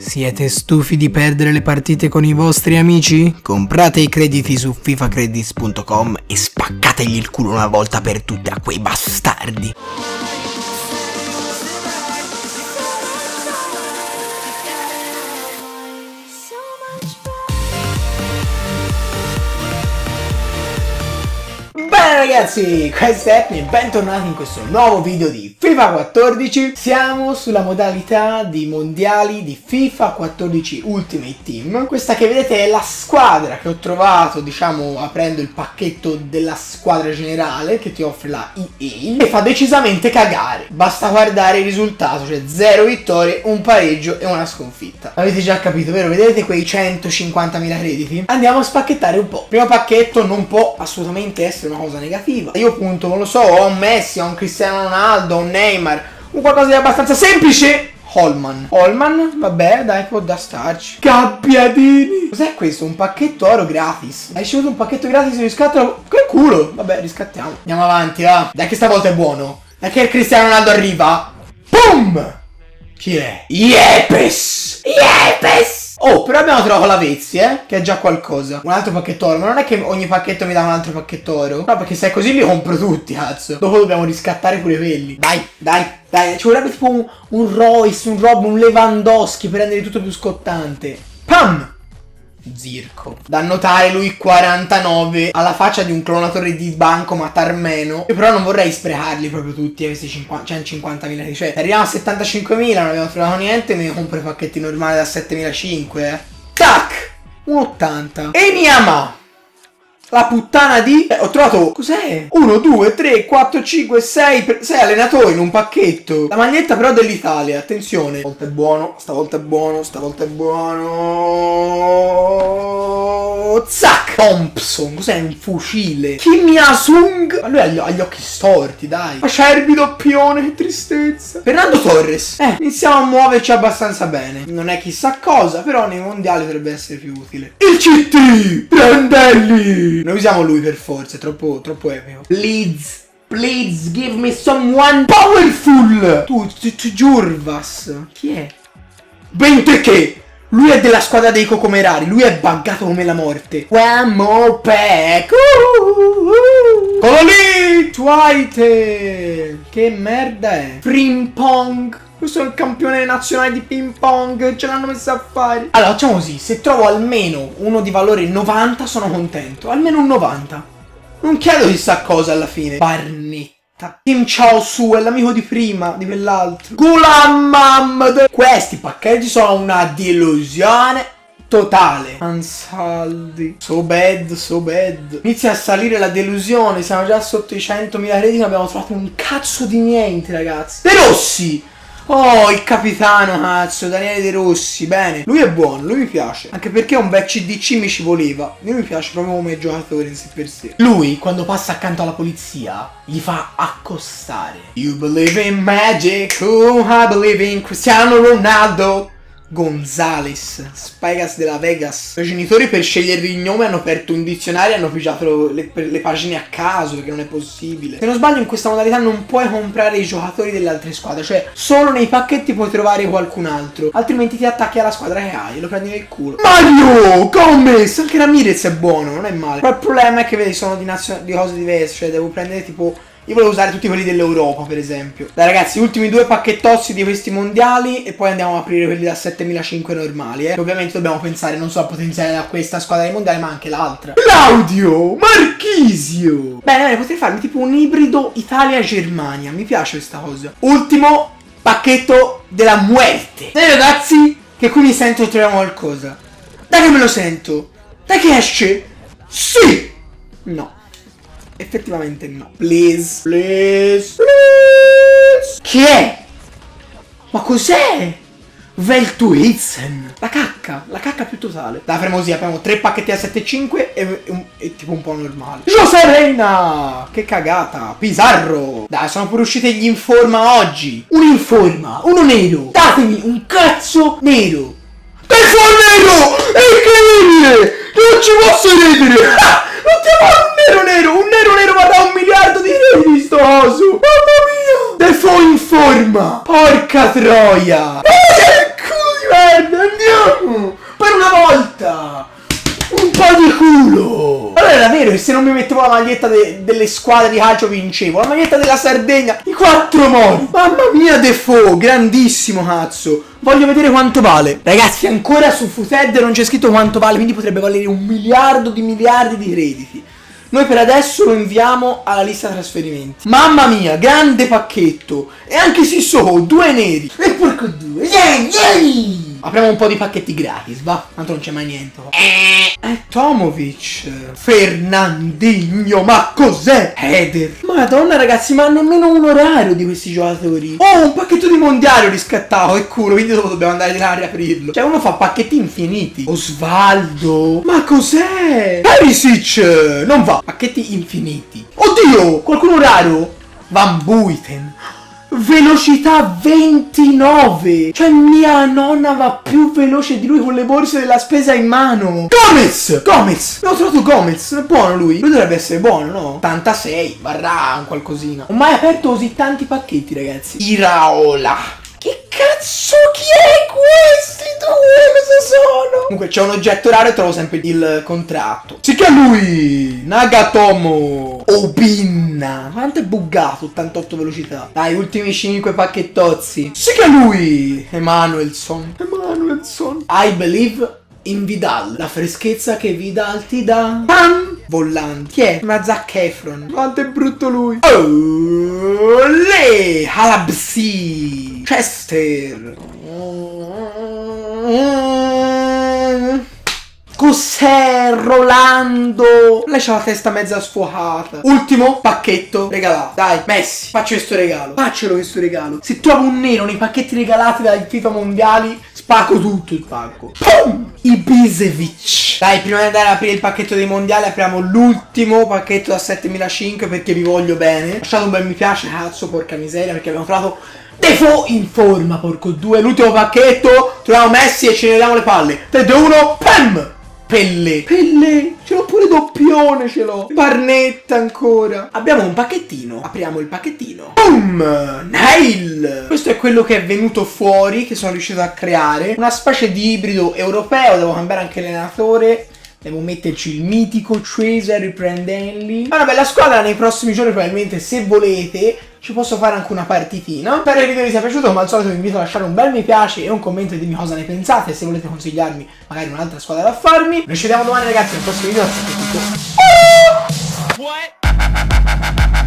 Siete stufi di perdere le partite con i vostri amici? Comprate i crediti su fifacredits.com e spaccategli il culo una volta per tutte a quei bastardi. Ragazzi, questo è Epni e bentornati in questo nuovo video di FIFA 14 Siamo sulla modalità di mondiali di FIFA 14 Ultimate Team Questa che vedete è la squadra che ho trovato, diciamo, aprendo il pacchetto della squadra generale che ti offre la EA E fa decisamente cagare Basta guardare il risultato, cioè 0 vittorie, un pareggio e una sconfitta Avete già capito, vero? Vedete quei 150.000 crediti? Andiamo a spacchettare un po' Primo pacchetto non può assolutamente essere una cosa negativa. Io appunto, non lo so, ho un Messi, ho un Cristiano Ronaldo, un Neymar, un qualcosa di abbastanza semplice. Holman. Holman, vabbè, dai, può da starci. Gabbiadini. Cos'è questo? Un pacchetto oro gratis. Hai ricevuto un pacchetto gratis di riscatto? Che culo. Vabbè, riscattiamo. Andiamo avanti, va. Dai che stavolta è buono. Dai che il Cristiano Ronaldo arriva. Boom! Chi è? Yepes! Yepes! Oh, però abbiamo trovato la Vezzi, eh? Che è già qualcosa. Un altro pacchetto oro. Ma non è che ogni pacchetto mi dà un altro pacchetto oro. No, perché se è così li compro tutti, cazzo. Dopo dobbiamo riscattare pure quelli. Dai, dai, dai. Ci vorrebbe tipo un, un Royce, un Rob, un Lewandowski per rendere tutto più scottante. Pam! Zirco. Da notare lui 49 alla faccia di un clonatore di banco ma tarmeno. Io però non vorrei sprecarli proprio tutti eh, questi 150.000. Cioè, se arriviamo a 75.000 non abbiamo trovato niente, mi compro i pacchetti normali da 7.500, eh. Tac! 1,80. E Niyama! La puttana di... Eh, ho trovato... Cos'è? 1, 2, 3, 4, 5, 6... 6 allenatori in un pacchetto. La maglietta però dell'Italia. Attenzione. Stavolta è buono. Stavolta è buono. Stavolta è buono. Zac! Thompson. Cos'è? Un fucile. Kim Yasung. Ma lui ha gli, ha gli occhi storti, dai. Acerbi doppione. Che tristezza. Fernando Torres. Eh, iniziamo a muoverci abbastanza bene. Non è chissà cosa, però nei mondiali dovrebbe essere più utile. Il CT! Prandelli! Noi usiamo lui per forza, è troppo, troppo epico. Please, please give me someone powerful! Tu, tu, tu Giurvas. Chi è? Benteke! Lui è della squadra dei cocomerari, lui è buggato come la morte. One more pack! Uh, Quello lì! Twaite! Che merda è? Frimpong! Questo è il campione nazionale di ping pong, ce l'hanno messo a fare. Allora, facciamo così, se trovo almeno uno di valore 90 sono contento. Almeno un 90. Non chiedo chissà cosa alla fine. Barnetta. Kim Chao Su è l'amico di prima, di quell'altro. Gulam Mahmoud. Questi pacchetti sono una delusione totale. Ansaldi. So bad, so bad. Inizia a salire la delusione. Siamo già sotto i 100.000 crediti. Abbiamo trovato un cazzo di niente, ragazzi. De Rossi. Oh, il capitano, cazzo, Daniele De Rossi, bene. Lui è buono, lui mi piace. Anche perché un bel CDC mi ci voleva. Lui mi piace proprio come giocatore in sé per sé. Lui, quando passa accanto alla polizia, gli fa accostare. You believe in magic, oh, I believe in Cristiano Ronaldo. Gonzales, Spygas della Vegas. I genitori per scegliervi il nome hanno aperto un dizionario e hanno pigiato le, le, pagine a caso, perché non è possibile. Se non sbaglio in questa modalità non puoi comprare i giocatori delle altre squadre, cioè solo nei pacchetti puoi trovare qualcun altro, altrimenti ti attacchi alla squadra che hai e lo prendi nel culo. Mario! Gomez! Anche Ramirez è buono, non è male. Però il problema è che vedi, sono di, di cose diverse, cioè devo prendere tipo io volevo usare tutti quelli dell'Europa, per esempio. Dai ragazzi, ultimi due pacchettozzi di questi mondiali e poi andiamo a aprire quelli da 7500 normali, eh. Ovviamente dobbiamo pensare non solo al potenziale da questa squadra dei mondiali, ma anche l'altra. Claudio Marchisio! Bene, bene, potrei farmi tipo un ibrido Italia-Germania. Mi piace questa cosa. Ultimo pacchetto della muerte. Dai ragazzi, che qui mi sento troviamo qualcosa. Dai che me lo sento. Dai che esce. Sì! No. Effettivamente no. Please. Please. Please. Chi è? Ma cos'è? Veltuizen. La cacca. La cacca più totale. Dai, faremo così. Apriamo tre pacchetti a 7,5 e, e, e tipo un po' normale. José Reina. Che cagata. Pizarro. Dai, sono pure usciti gli informa oggi. Un informa. Uno nero. Datemi un cazzo nero. Defo nero. È incredibile. Non ci posso ridere. Non ti un nero nero. Un nero nero da un miliardo di euro sto oso. Mamma mia. Defo in forma. Porca troia. Ma che culo di verde, andiamo! Per una volta! Un po' di culo! Allora era vero che se non mi mettevo la maglietta de delle squadre di calcio vincevo. La maglietta della Sardegna, i quattro mori. Mamma mia Defoe, grandissimo cazzo. Voglio vedere quanto vale. Ragazzi, ancora su Footed non c'è scritto quanto vale, quindi potrebbe valere un miliardo di miliardi di crediti. Noi per adesso lo inviamo alla lista trasferimenti. Mamma mia, grande pacchetto. E anche Sissoko, due neri. E porco due. Vieni, vieni! Apriamo un po' di pacchetti gratis, va? Tanto non c'è mai niente. Eh, Tomovic. Fernandinho, ma cos'è? Eder. Madonna ragazzi, ma nemmeno un orario di questi giocatori. Oh, un pacchetto di mondiale riscattato, che culo, quindi dopo dobbiamo andare di là a riaprirlo. Cioè uno fa pacchetti infiniti. Osvaldo. Ma cos'è? Perisic. Non va. Pacchetti infiniti. Oddio, qualcuno raro? Van Buiten. Velocità 29 Cioè mia nonna va più veloce di lui con le borse della spesa in mano Gomez Gomez Ho trovato Gomez È buono lui Lui dovrebbe essere buono no? 86 Varrà un qualcosina Ho mai aperto così tanti pacchetti ragazzi Iraola che cazzo chi è questi due? Cosa sono? Comunque c'è un oggetto raro e trovo sempre il contratto. Sì che è lui! Nagatomo! Obinna! Quanto è buggato? 88 velocità. Dai, ultimi 5 pacchettozzi. Sì che è lui! Emanuelson. Emanuelson. I believe in Vidal. La freschezza che Vidal ti dà. Pam! Vollanti. Chi è? Ma Zac Efron. Quanto è brutto lui. Olè! Halabsi. Chester. Cos'è Rolando? Lei c'ha la testa mezza sfocata. Ultimo pacchetto regalato. Dai, Messi, faccio questo regalo. Faccelo questo regalo. Se trovo un nero nei pacchetti regalati dai FIFA mondiali, spacco tutto il pacco. Pum! Ibisevic. Dai, prima di andare ad aprire il pacchetto dei mondiali, apriamo l'ultimo pacchetto da 7005 perché vi voglio bene. Lasciate un bel mi piace, cazzo, porca miseria, perché abbiamo trovato Default in forma, porco due. L'ultimo pacchetto, troviamo Messi e ce ne diamo le palle. 3, 2, 1, PAM! Pelle. Pelle. Ce l'ho pure doppione, ce l'ho. Barnetta ancora. Abbiamo un pacchettino. Apriamo il pacchettino. Boom! Nail! Questo è quello che è venuto fuori, che sono riuscito a creare. Una specie di ibrido europeo. Devo cambiare anche l'allenatore. Devo metterci il mitico Cesare Prendelli. È una bella squadra nei prossimi giorni probabilmente se volete ci posso fare anche una partitina. Spero il video vi sia piaciuto, come al solito vi invito a lasciare un bel mi piace e un commento e dimmi cosa ne pensate. Se volete consigliarmi magari un'altra squadra da farmi. Noi ci vediamo domani ragazzi nel prossimo video. Ciao!